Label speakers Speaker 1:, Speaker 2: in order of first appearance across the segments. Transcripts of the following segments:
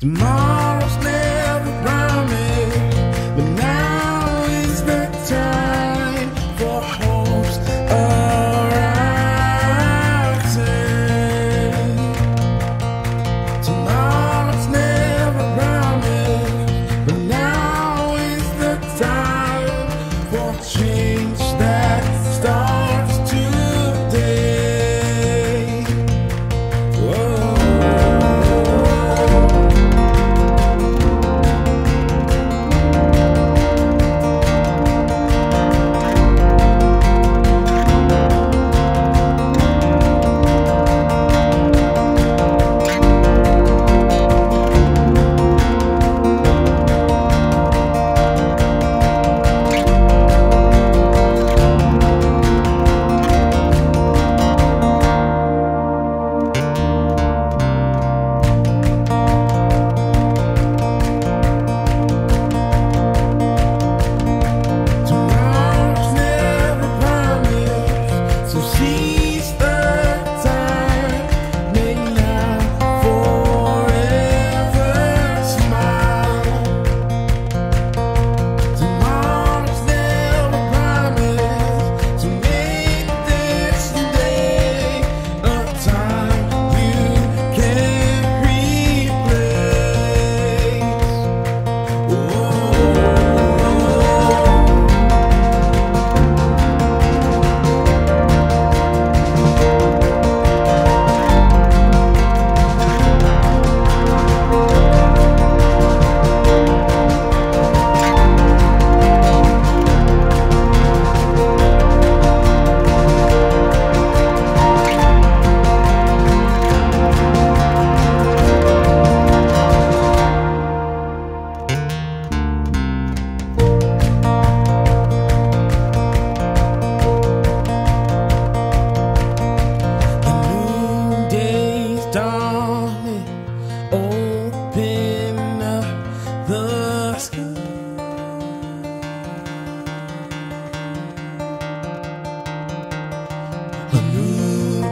Speaker 1: Tomorrow's never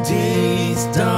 Speaker 1: day's dawning.